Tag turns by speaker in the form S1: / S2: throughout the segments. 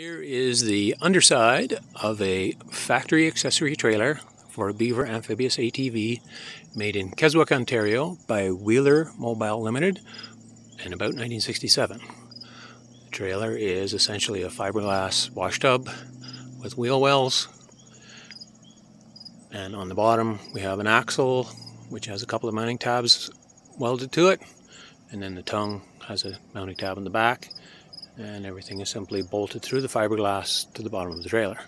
S1: Here is the underside of a factory accessory trailer for a Beaver Amphibious ATV made in Keswick, Ontario by Wheeler Mobile Limited in about 1967. The trailer is essentially a fiberglass wash tub with wheel wells. And on the bottom we have an axle which has a couple of mounting tabs welded to it. And then the tongue has a mounting tab in the back and everything is simply bolted through the fiberglass to the bottom of the trailer.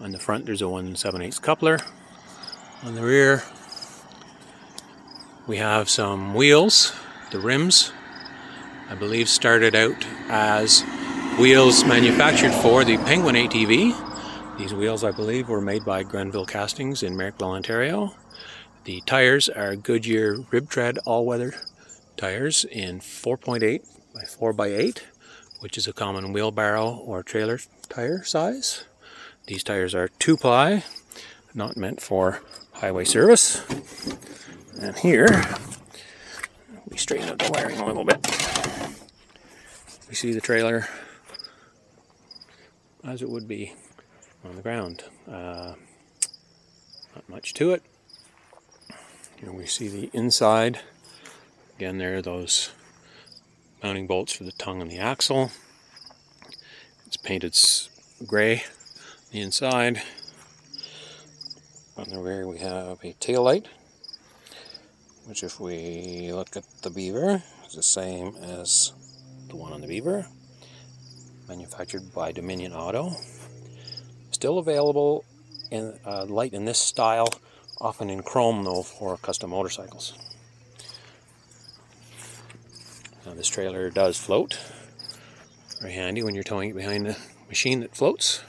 S1: On the front there's a 1 7 8 coupler. On the rear we have some wheels. The rims I believe started out as wheels manufactured for the Penguin ATV. These wheels I believe were made by Grenville Castings in Merrickville, Ontario. The tires are Goodyear Rib Tread all-weather tires in 4.8 by 4 by 8 which is a common wheelbarrow or trailer tire size. These tires are two ply, not meant for highway service. And here, we straighten out the wiring a little bit. We see the trailer as it would be on the ground. Uh, not much to it. Here we see the inside. Again, there are those mounting bolts for the tongue and the axle. It's painted gray the inside. On the rear we have a tail light, which if we look at the Beaver, is the same as the one on the Beaver. Manufactured by Dominion Auto. Still available in uh, light in this style, often in chrome though for custom motorcycles. Now this trailer does float. Very handy when you're towing it behind a machine that floats.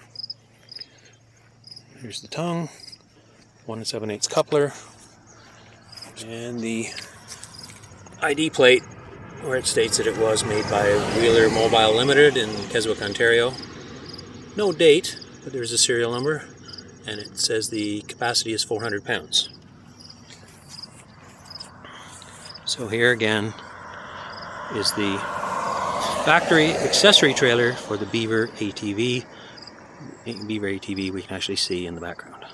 S1: Here's the tongue, 1 and 7 8 coupler, and the ID plate where it states that it was made by Wheeler Mobile Limited in Keswick, Ontario. No date, but there's a serial number, and it says the capacity is 400 pounds. So here again, is the factory accessory trailer for the Beaver ATV. Beaver ATV we can actually see in the background.